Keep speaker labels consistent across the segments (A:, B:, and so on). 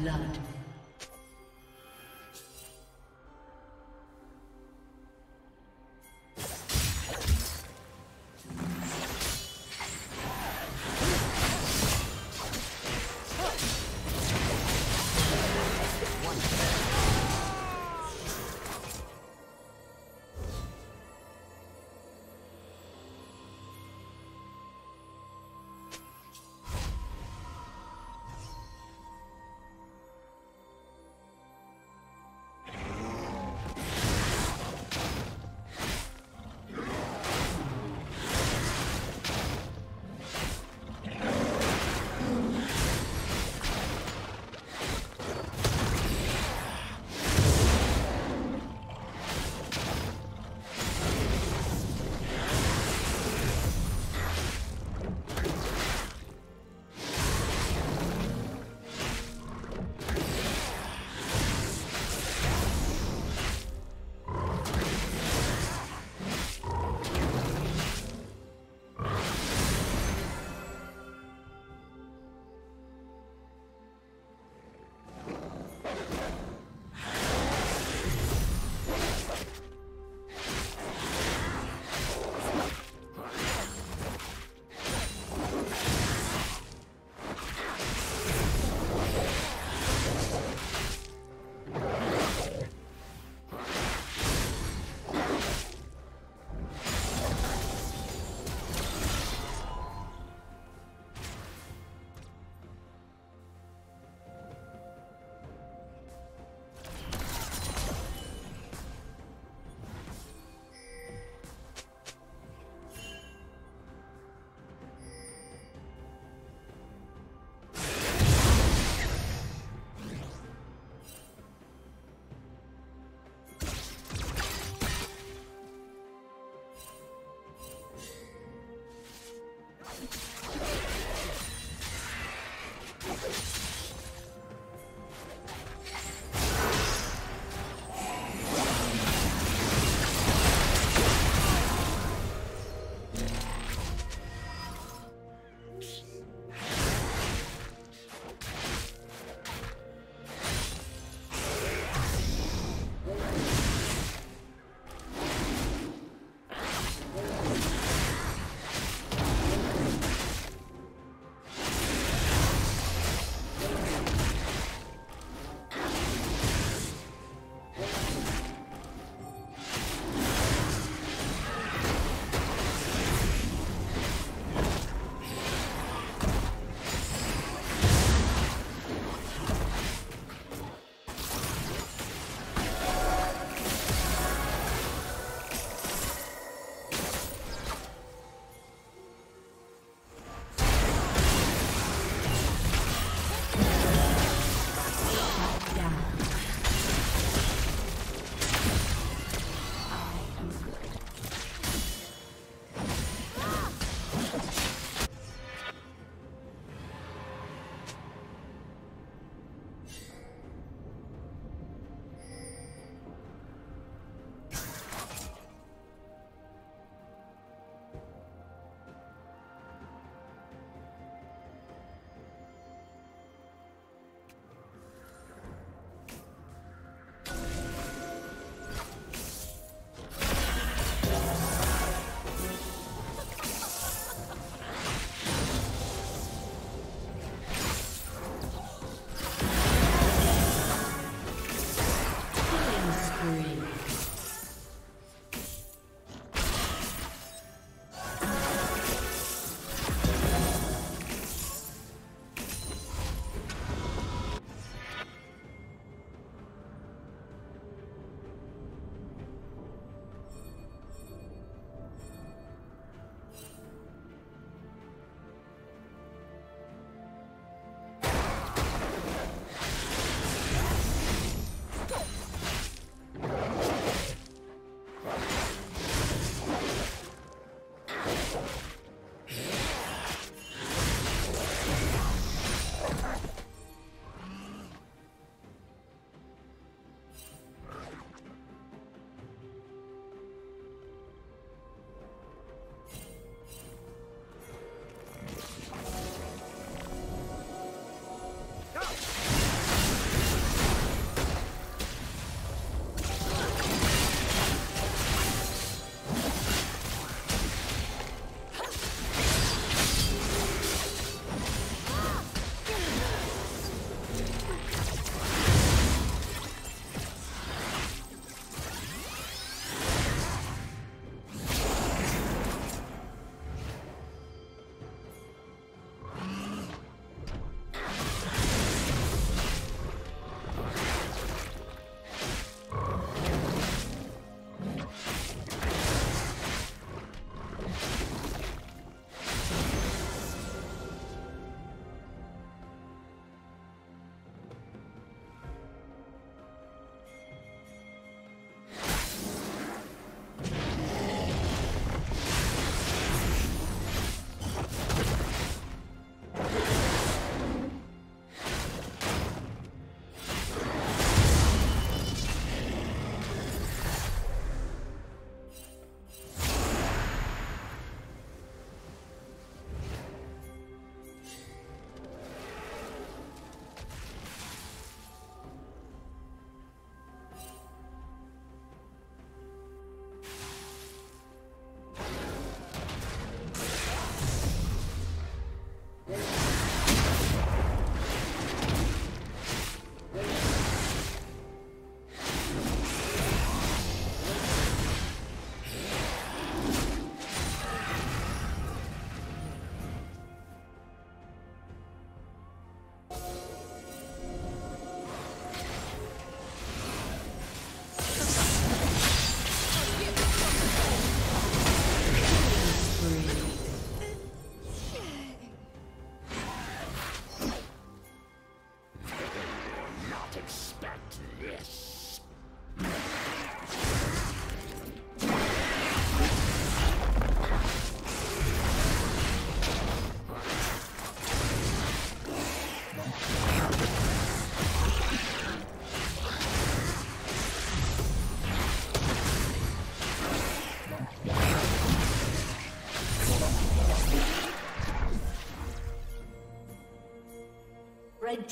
A: blood.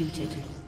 A: Executed.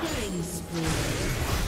A: Killing spree.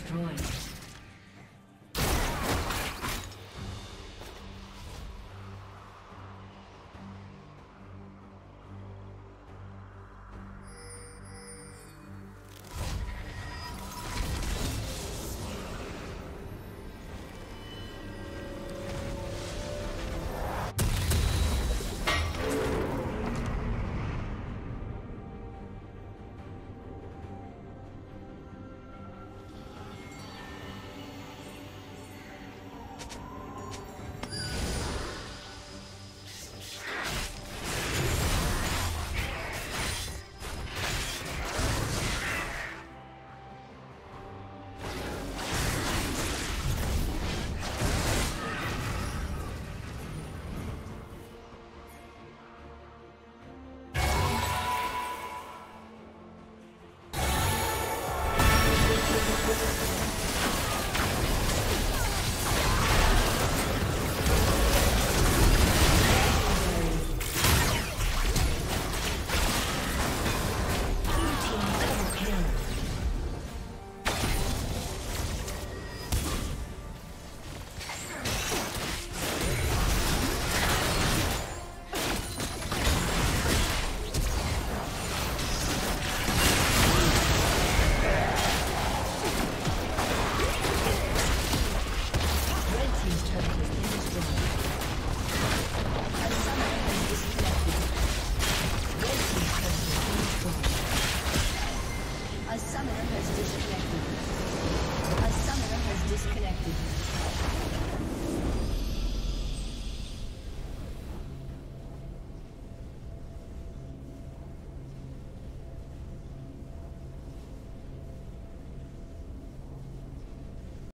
B: Destroyed.